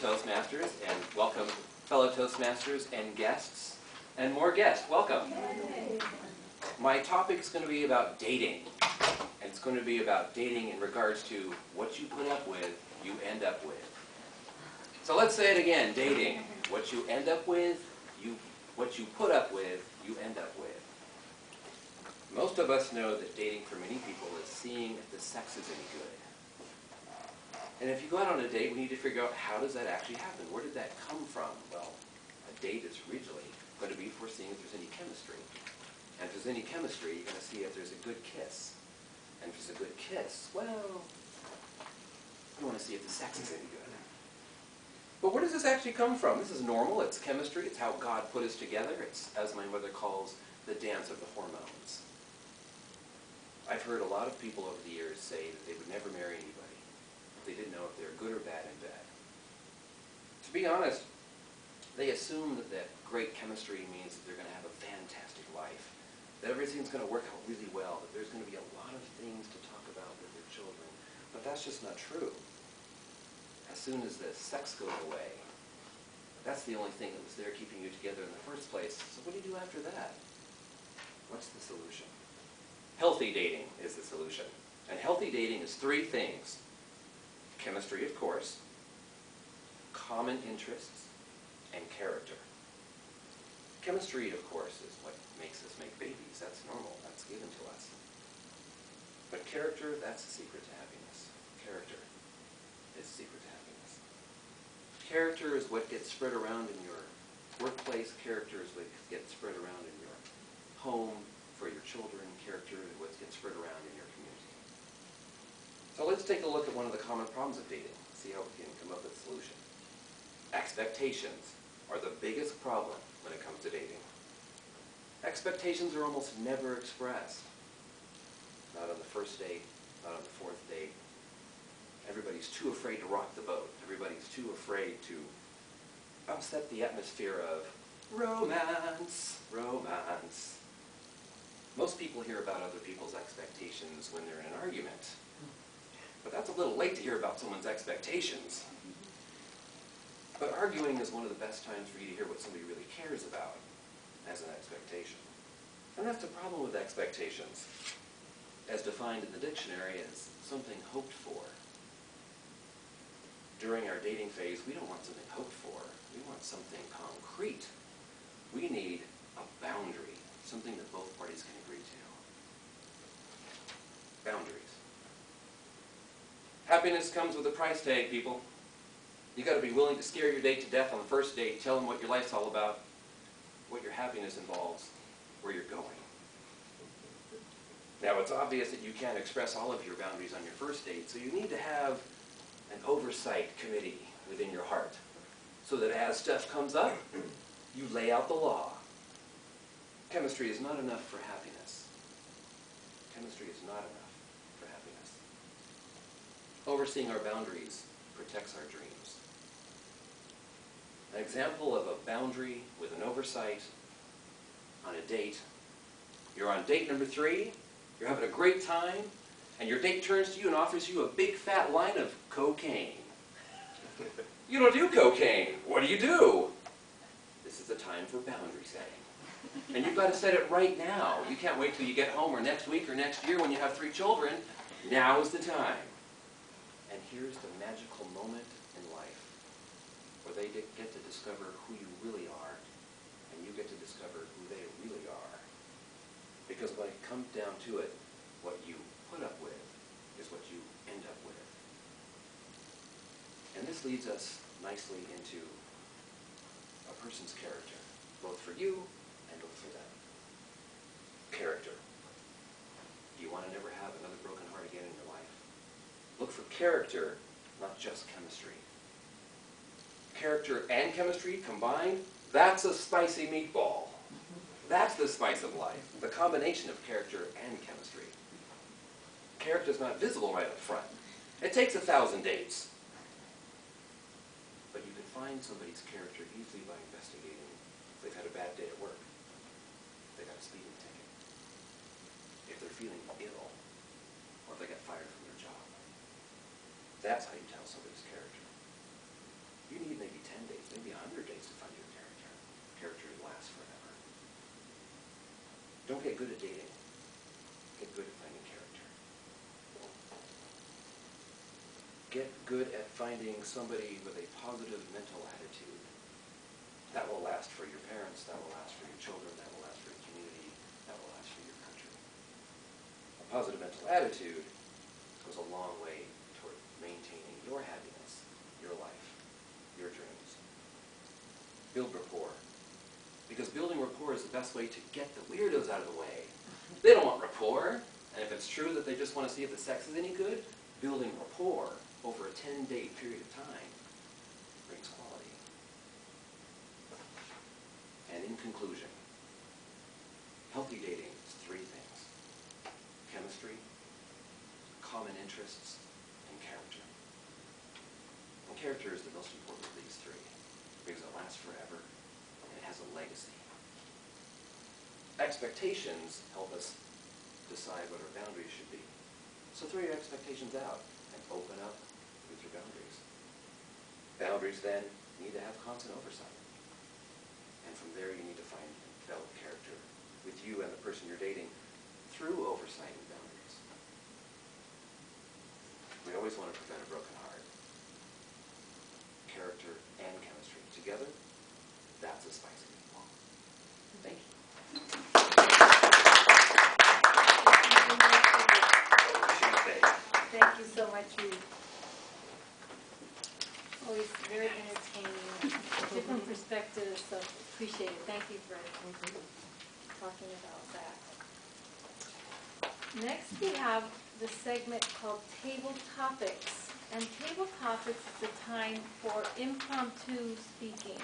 Toastmasters, and welcome fellow Toastmasters and guests, and more guests. Welcome. My topic is going to be about dating, and it's going to be about dating in regards to what you put up with, you end up with. So let's say it again, dating. What you end up with, you, what you put up with, you end up with. Most of us know that dating for many people is seeing if the sex is any good. And if you go out on a date, we need to figure out how does that actually happen? Where did that come from? Well, a date is originally going to be for seeing if there's any chemistry. And if there's any chemistry, you're going to see if there's a good kiss. And if there's a good kiss, well, you want to see if the sex is any good. But where does this actually come from? This is normal. It's chemistry. It's how God put us together. It's, as my mother calls, the dance of the hormones. I've heard a lot of people over the years say that they would never marry anybody they didn't know if they were good or bad in bed. To be honest, they assume that, that great chemistry means that they're going to have a fantastic life, that everything's going to work out really well, that there's going to be a lot of things to talk about with their children. But that's just not true. As soon as the sex goes away, that's the only thing that was there keeping you together in the first place. So what do you do after that? What's the solution? Healthy dating is the solution. And healthy dating is three things chemistry, of course, common interests, and character. Chemistry, of course, is what makes us make babies. That's normal. That's given to us. But character, that's the secret to happiness. Character is the secret to happiness. Character is what gets spread around in your workplace. Character is what gets spread around in your home, for your children. Character is what gets spread around in your so let's take a look at one of the common problems of dating, see how we can come up with a solution. Expectations are the biggest problem when it comes to dating. Expectations are almost never expressed. Not on the first date, not on the fourth date. Everybody's too afraid to rock the boat. Everybody's too afraid to upset the atmosphere of romance, romance. Most people hear about other people's expectations when they're in an argument. But that's a little late to hear about someone's expectations. But arguing is one of the best times for you to hear what somebody really cares about as an expectation. And that's the problem with expectations, as defined in the dictionary as something hoped for. During our dating phase, we don't want something hoped for. We want something concrete. We need a boundary, something that both parties can agree to. Boundaries. Happiness comes with a price tag, people. You've got to be willing to scare your date to death on the first date, tell them what your life's all about, what your happiness involves, where you're going. Now, it's obvious that you can't express all of your boundaries on your first date, so you need to have an oversight committee within your heart so that as stuff comes up, you lay out the law. Chemistry is not enough for happiness. Chemistry is not enough. Overseeing our boundaries protects our dreams. An example of a boundary with an oversight on a date. You're on date number three, you're having a great time, and your date turns to you and offers you a big fat line of cocaine. you don't do cocaine. What do you do? This is the time for boundary setting. And you've got to set it right now. You can't wait till you get home or next week or next year when you have three children. Now is the time. And here's the magical moment in life where they get to discover who you really are, and you get to discover who they really are. Because when it comes down to it, what you put up with is what you end up with. And this leads us nicely into a person's character, both for you and both for them. Character. Do you want to never have another broken heart again in your life? Look for character, not just chemistry. Character and chemistry combined, that's a spicy meatball. That's the spice of life, the combination of character and chemistry. Character is not visible right up front. It takes a thousand dates. But you can find somebody's character easily by investigating if they've had a bad day at work, they got a speeding ticket, if they're feeling ill, or if they got fired from their job. That's how you tell somebody's character. You need maybe ten days, maybe a hundred days to find your character. Character lasts forever. Don't get good at dating. Get good at finding character. Get good at finding somebody with a positive mental attitude. That will last for your parents, that will last for your children, that will last for your community, that will last for your country. A positive mental attitude goes a long way toward maintaining your happiness, your life, your dreams. Build rapport. Because building rapport is the best way to get the weirdos out of the way. They don't want rapport. And if it's true that they just want to see if the sex is any good, building rapport over a 10-day period of time brings quality. And in conclusion, healthy dating is three things. Chemistry, common interests, and character. And character is the most important of these three because it lasts forever and it has a legacy. Expectations help us decide what our boundaries should be. So throw your expectations out and open up with your boundaries. Boundaries then need to have constant oversight. And from there you need to find and develop character with you and the person you're dating through oversight and boundaries. We always want to prevent a broken heart. Character and chemistry together, that's a spicy meatball. Thank you. Thank you so much, you. Always very entertaining, different perspectives, so appreciate it. Thank you for talking about that. Next, we have the segment called Table Topics. And Table Topics is a time for impromptu speaking.